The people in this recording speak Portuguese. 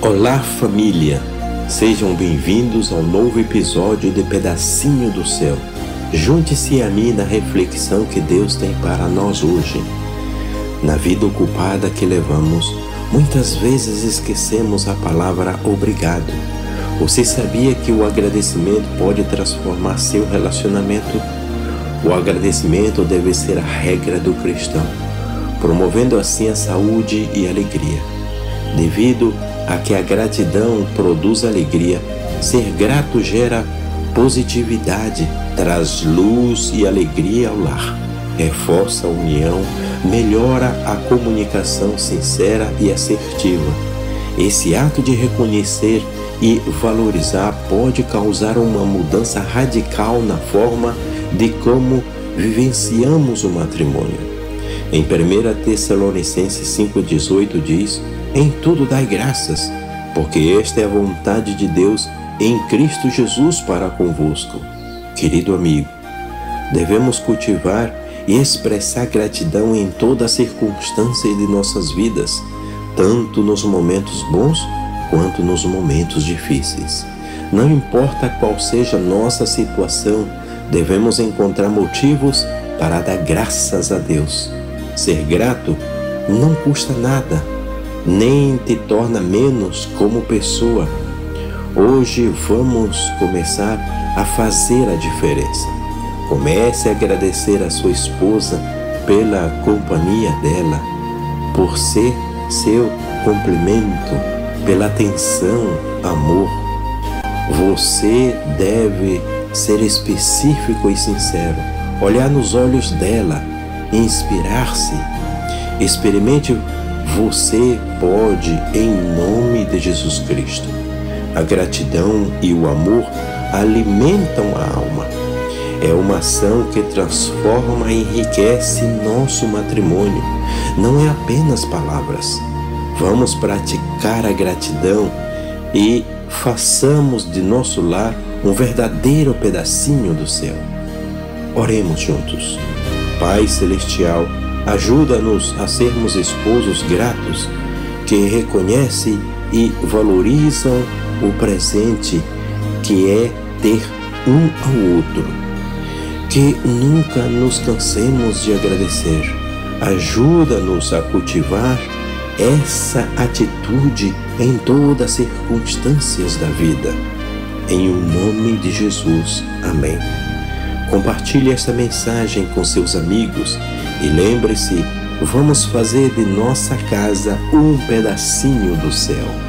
Olá, família! Sejam bem-vindos ao novo episódio de Pedacinho do Céu. Junte-se a mim na reflexão que Deus tem para nós hoje. Na vida ocupada que levamos, muitas vezes esquecemos a palavra obrigado. Você sabia que o agradecimento pode transformar seu relacionamento? O agradecimento deve ser a regra do cristão, promovendo assim a saúde e alegria. Devido a que a gratidão produz alegria. Ser grato gera positividade, traz luz e alegria ao lar, reforça a união, melhora a comunicação sincera e assertiva. Esse ato de reconhecer e valorizar pode causar uma mudança radical na forma de como vivenciamos o matrimônio. Em 1 Tessalonicenses 5,18 diz: em tudo dai graças, porque esta é a vontade de Deus em Cristo Jesus para convosco. Querido amigo, devemos cultivar e expressar gratidão em toda a circunstância de nossas vidas, tanto nos momentos bons quanto nos momentos difíceis. Não importa qual seja nossa situação, devemos encontrar motivos para dar graças a Deus. Ser grato não custa nada nem te torna menos como pessoa. Hoje vamos começar a fazer a diferença. Comece a agradecer a sua esposa pela companhia dela, por ser seu complemento, pela atenção, amor. Você deve ser específico e sincero, olhar nos olhos dela, inspirar-se. Experimente você pode em nome de Jesus Cristo. A gratidão e o amor alimentam a alma. É uma ação que transforma e enriquece nosso matrimônio. Não é apenas palavras. Vamos praticar a gratidão e façamos de nosso lar um verdadeiro pedacinho do céu. Oremos juntos. Pai Celestial, Ajuda-nos a sermos esposos gratos que reconhecem e valorizam o presente que é ter um ao outro. Que nunca nos cansemos de agradecer. Ajuda-nos a cultivar essa atitude em todas as circunstâncias da vida. Em o nome de Jesus. Amém. Compartilhe esta mensagem com seus amigos e lembre-se, vamos fazer de nossa casa um pedacinho do céu.